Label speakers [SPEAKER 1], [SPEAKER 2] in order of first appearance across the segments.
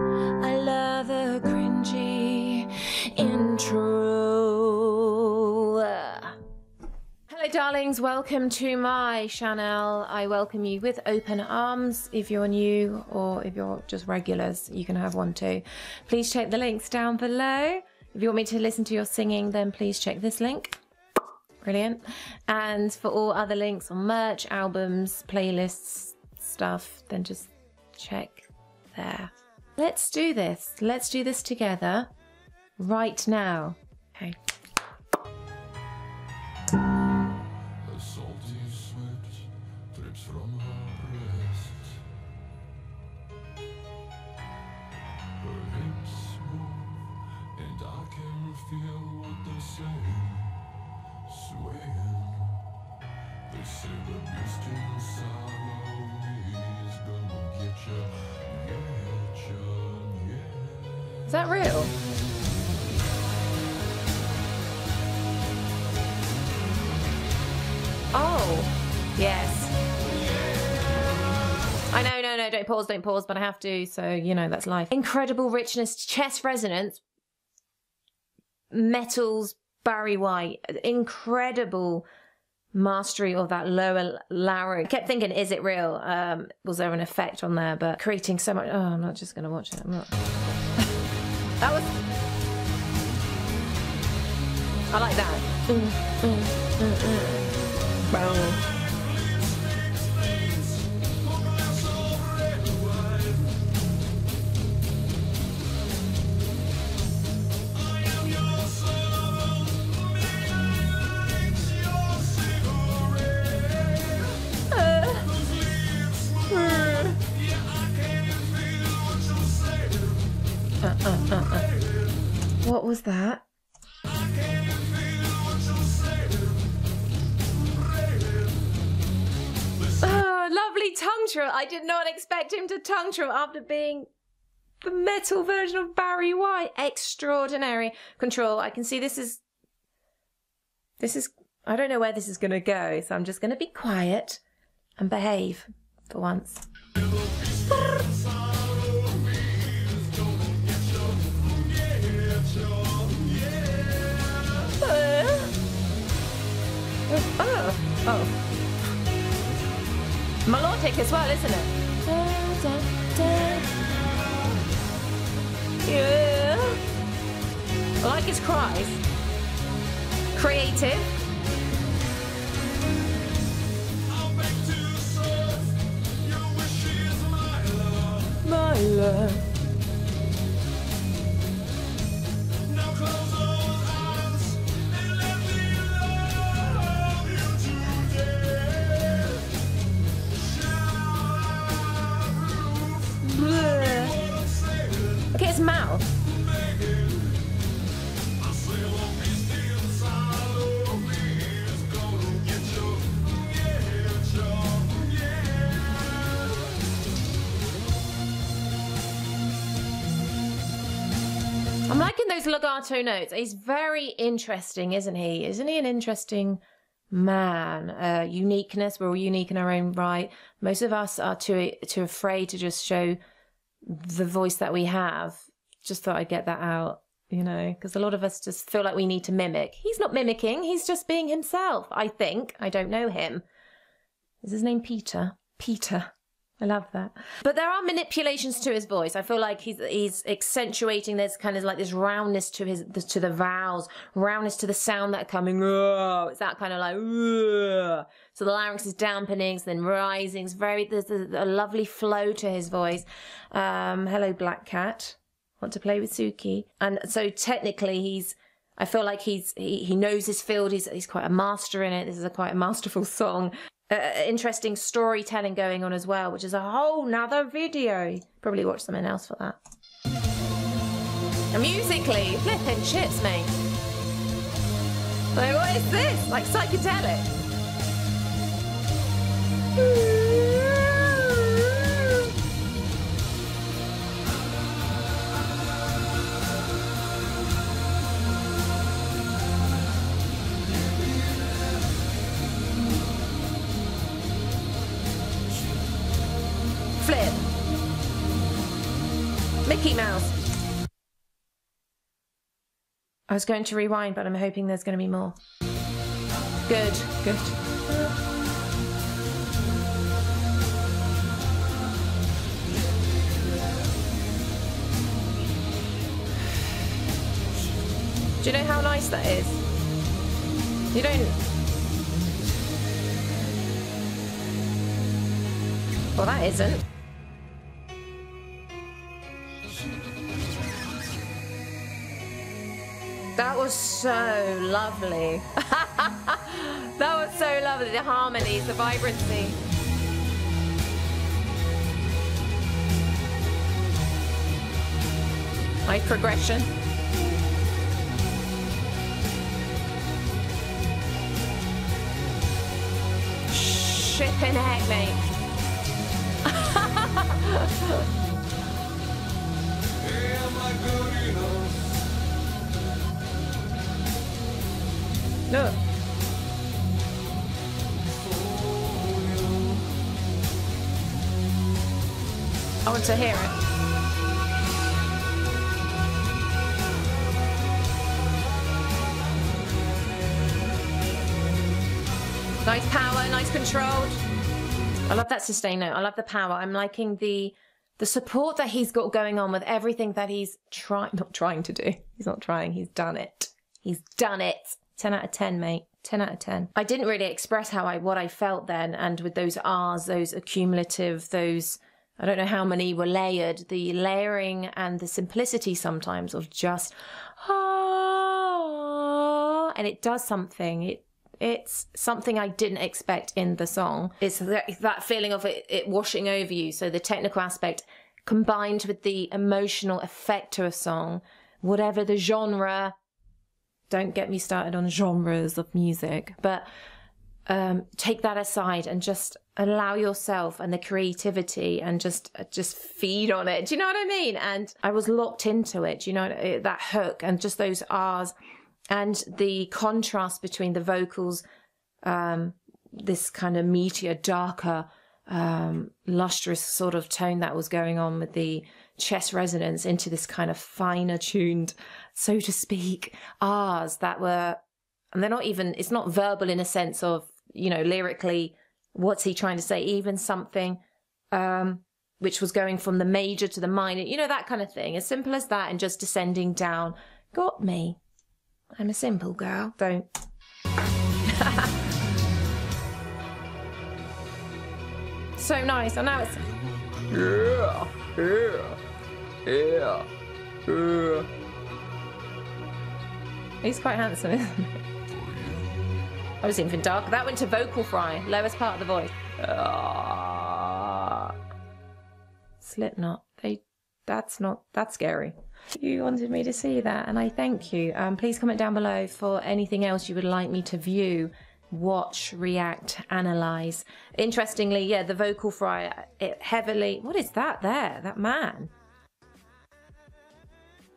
[SPEAKER 1] I love a cringy intro. Hello, darlings. Welcome to my channel. I welcome you with open arms. If you're new or if you're just regulars, you can have one too. Please check the links down below. If you want me to listen to your singing, then please check this link. Brilliant. And for all other links on merch, albums, playlists, stuff, then just check there. Let's do this. Let's do this together right now. Okay.
[SPEAKER 2] Is
[SPEAKER 1] that real? Oh, yes. I know, no, no, don't pause, don't pause, but I have to, so you know, that's life. Incredible richness, chest resonance, metals, Barry White, incredible mastery of that lower larynx. I kept thinking, is it real? Um, was there an effect on there? But creating so much. Oh, I'm not just going to watch it. That was. I like that. Mm, mm, mm, was that? Oh, lovely tongue trill. I did not expect him to tongue trill after being the metal version of Barry White. Extraordinary control. I can see this is. This is. I don't know where this is going to go, so I'm just going to be quiet and behave for once. Oh. Melodic as well, isn't it? Yeah. I like his cries. Creative. My love. Bleh. I'm liking those legato notes. He's very interesting, isn't he? Isn't he an interesting man? Uh, uniqueness. We're all unique in our own right. Most of us are too too afraid to just show the voice that we have. Just thought I'd get that out, you know, because a lot of us just feel like we need to mimic. He's not mimicking. He's just being himself. I think. I don't know him. Is his name Peter? Peter. I love that. But there are manipulations to his voice. I feel like he's he's accentuating. There's kind of like this roundness to his to the vowels, roundness to the sound that coming. Oh, it's that kind of like. "Ugh." So the larynx is dampening, then rising. It's very there's a, a lovely flow to his voice. Um, hello, Black Cat. Want to play with Suki? And so technically, he's. I feel like he's he, he knows his field. He's he's quite a master in it. This is a quite a masterful song uh, interesting storytelling going on as well, which is a whole nother video. Probably watch something else for that. Musically, flipping shits, me. Like, what is this? Like psychedelic. I was going to rewind, but I'm hoping there's going to be more. Good, good. Do you know how nice that is? You don't. Well, that isn't. Was so lovely. that was so lovely. The harmonies, the vibrancy. Nice progression. Shipping heck, mate. Look. I want to hear it. Nice power, nice control. I love that sustain note. I love the power. I'm liking the the support that he's got going on with everything that he's trying not trying to do. He's not trying, he's done it. He's done it. 10 out of 10, mate. 10 out of 10. I didn't really express how I what I felt then and with those R's, those accumulative, those I don't know how many were layered, the layering and the simplicity sometimes of just ah and it does something. It it's something I didn't expect in the song. It's that, that feeling of it, it washing over you. So the technical aspect combined with the emotional effect to a song, whatever the genre. Don't get me started on genres of music, but um, take that aside and just allow yourself and the creativity and just just feed on it. Do you know what I mean? And I was locked into it. Do you know that hook and just those R's and the contrast between the vocals, um, this kind of meatier, darker, um, lustrous sort of tone that was going on with the chest resonance into this kind of finer tuned, so to speak, R's that were, and they're not even, it's not verbal in a sense of, you know, lyrically, what's he trying to say? Even something, um, which was going from the major to the minor, you know, that kind of thing. As simple as that and just descending down. Got me. I'm a simple girl. Don't. so nice. I know it's.
[SPEAKER 2] Yeah, yeah, yeah, yeah.
[SPEAKER 1] He's quite handsome, isn't he? I was even dark. That went to vocal fry, lowest part of the voice. Ah. Slipknot. They. That's not. That's scary. You wanted me to see that, and I thank you. Um, please comment down below for anything else you would like me to view, watch, react, analyze. Interestingly, yeah, the vocal fry it heavily. What is that there? That man.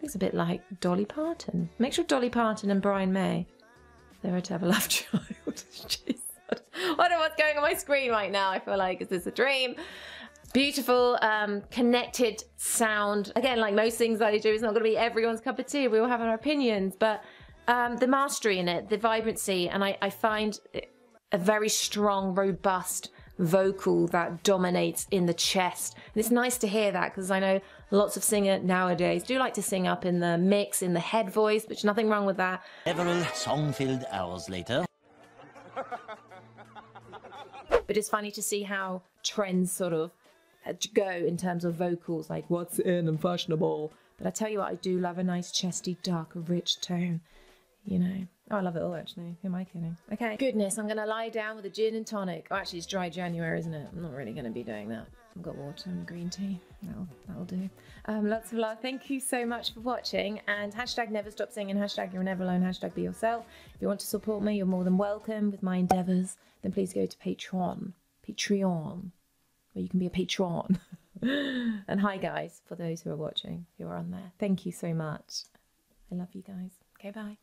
[SPEAKER 1] Looks a bit like Dolly Parton. Make sure Dolly Parton and Brian May. They were to have a love child. Jesus. I don't know what's going on my screen right now. I feel like, is this a dream? Beautiful, um, connected sound. Again, like most things that I do, it's not going to be everyone's cup of tea. We all have our opinions, but um, the mastery in it, the vibrancy, and I, I find a very strong, robust vocal that dominates in the chest. And it's nice to hear that because I know lots of singers nowadays do like to sing up in the mix, in the head voice, which nothing wrong with that.
[SPEAKER 3] Several song-filled hours later.
[SPEAKER 1] But it's funny to see how trends sort of go in terms of vocals, like what's in and fashionable. But I tell you what, I do love a nice chesty, dark, rich tone. You know, oh, I love it all actually. Who am I kidding? Okay, goodness, I'm gonna lie down with a gin and tonic. Oh, actually, it's dry January, isn't it? I'm not really gonna be doing that. I've got water and green tea. That'll, that'll do. Um, lots of love. Thank you so much for watching. And hashtag never stop singing. Hashtag you're never alone. Hashtag be yourself. If you want to support me, you're more than welcome with my endeavors. Then please go to Patreon. Patreon. Where you can be a patron. and hi, guys, for those who are watching, who are on there. Thank you so much. I love you guys. Okay, bye.